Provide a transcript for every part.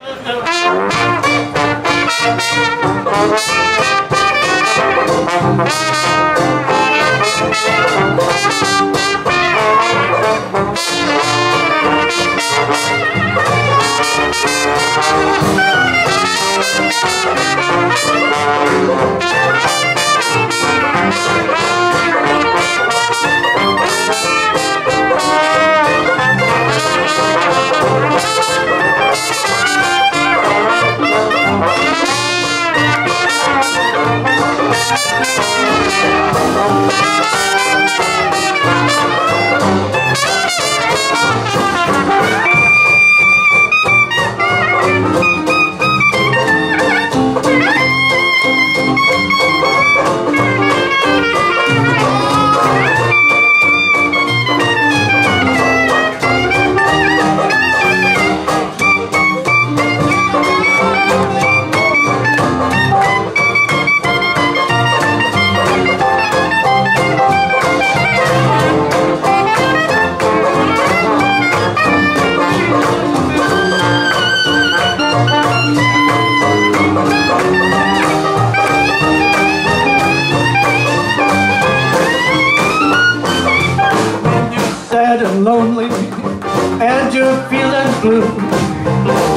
Thank you.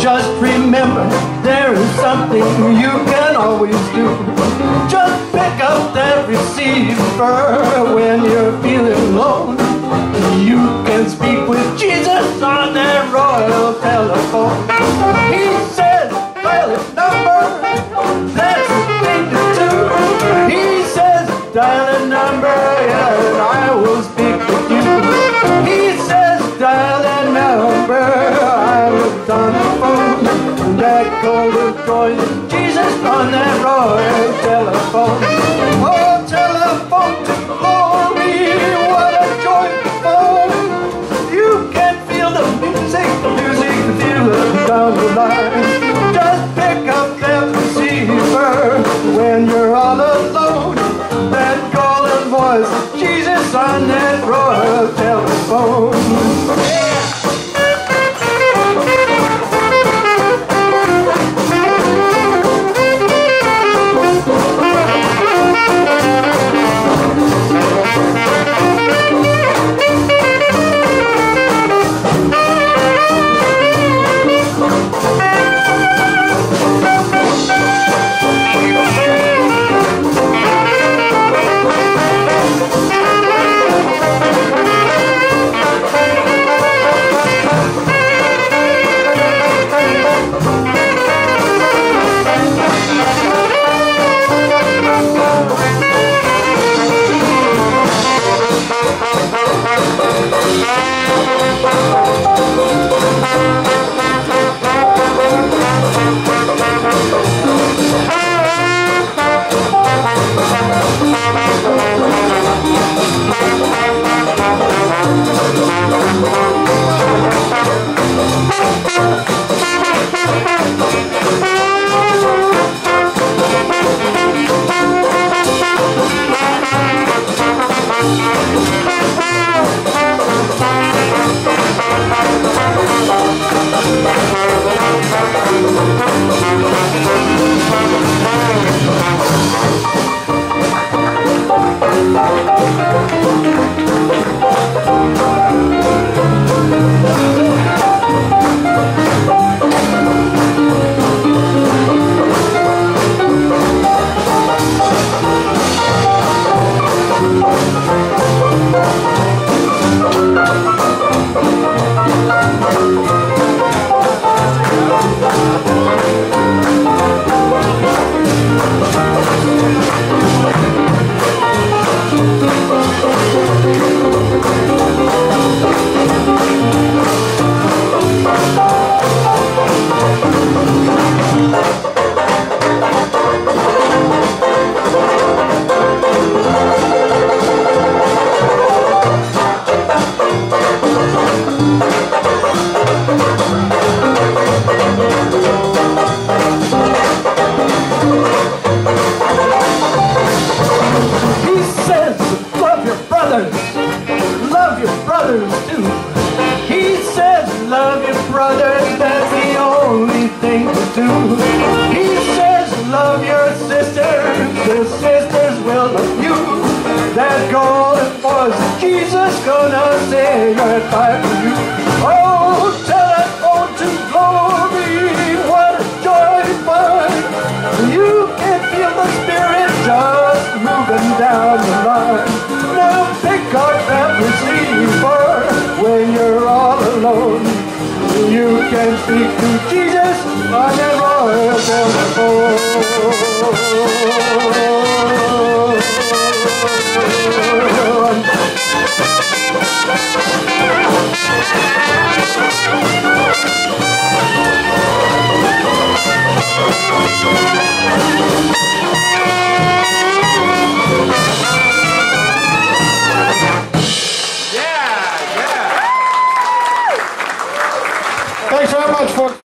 Just remember, there is something you can always do. Just pick up that receiver when you're feeling low. You can speak Jesus on that road. Oh, oh, oh, others, that's the only thing to do. He says, love your sister, the sisters will love you. That goal was Jesus gonna say goodbye to you. Oh, gonna what a joy. You can feel the spirit just moving down the line. Now pick our speak to Jesus on that royal telephone. Much, folks.